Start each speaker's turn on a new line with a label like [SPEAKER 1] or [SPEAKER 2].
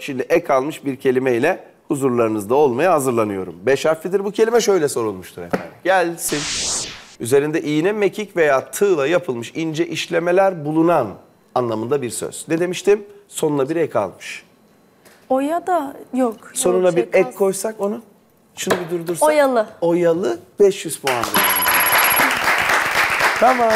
[SPEAKER 1] Şimdi ek almış bir kelimeyle huzurlarınızda olmaya hazırlanıyorum. Beş harflidir bu kelime şöyle sorulmuştur efendim. Gelsin. Üzerinde iğne, mekik veya tığla yapılmış ince işlemeler bulunan anlamında bir söz. Ne demiştim? Sonuna bir ek almış.
[SPEAKER 2] Oya da yok.
[SPEAKER 1] Sonuna
[SPEAKER 2] Yok,
[SPEAKER 1] bir
[SPEAKER 2] şey,
[SPEAKER 1] ek koysak onu. Şunu bir durdursak.
[SPEAKER 2] Oyalı.
[SPEAKER 1] Oyalı 500 puan. tamam.